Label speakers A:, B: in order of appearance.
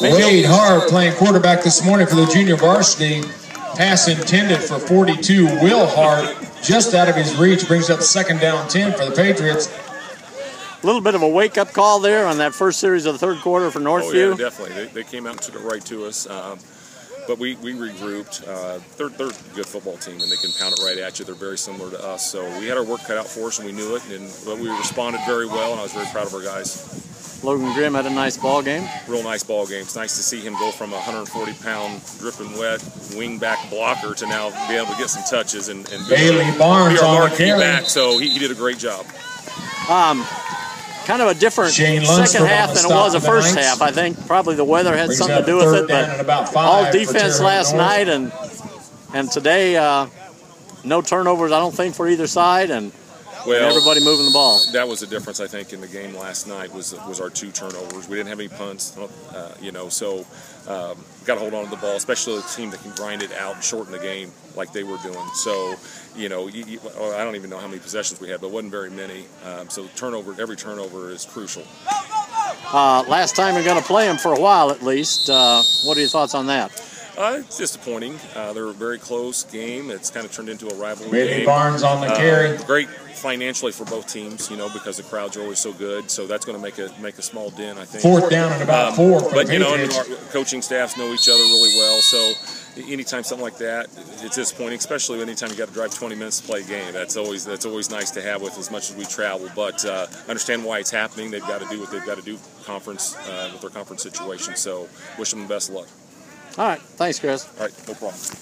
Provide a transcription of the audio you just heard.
A: Wade Hart playing quarterback this morning for the junior varsity. Pass intended for 42. Will Hart just out of his reach brings up second down 10 for the Patriots.
B: A little bit of a wake-up call there on that first series of the third quarter for Northview.
C: Oh, yeah, definitely. They, they came out and took it right to us. Um, but we, we regrouped. Uh, they're, they're a good football team, and they can pound it right at you. They're very similar to us. So we had our work cut out for us, and we knew it. And but we responded very well, and I was very proud of our guys.
B: Logan Grimm had a nice ball game.
C: Real nice ball game. It's nice to see him go from a 140 pound dripping wet wing back blocker to now be able to get some touches and, and
A: Bailey
C: be,
A: Barnes
C: be our
A: on the carry.
C: back. So he, he did a great job.
B: Um, kind of a different second half than it was the
A: stop for the
B: first
A: Knights.
B: half. I think probably the weather had
A: Brings
B: something to do with it.
A: down and about
B: But all defense last
A: North.
B: night and and today, uh, no turnovers. I don't think for either side, and, and
C: Well,
B: everybody moving the ball.
C: that was the difference I think in the game last night was was our two turnovers. We didn't have any punts, uh, you know, so um, got to hold on to the ball, especially a team that can grind it out and shorten the game like they were doing. So, you know, you, you, I don't even know how many possessions we had, but it wasn't very many. Um, so turnover, every turnover is crucial.
B: Uh, last time you're going to play them for a while at least. Uh, what are your thoughts on that?
C: Uh, it's disappointing. Uh, they're a very close game. It's kind of turned into a rivalry game.
A: Barnes on the
C: Uh,
A: carry.
C: Great financially for both teams, you know, because the crowds are always so good. So that's going to make a make a small dent, I think.
A: Fourth down and about
C: Um,
A: four
C: but you know, our coaching staffs know each other really well. So anytime something like that, it's disappointing, especially anytime you got to drive 20 minutes to play a game. That's always that's always nice to have with as much as we travel. But uh, understand why it's happening. They've got to do what they've got to do conference uh, with their conference situation. So wish them the best of luck.
B: All right, thanks, Chris.
C: All right, no problem.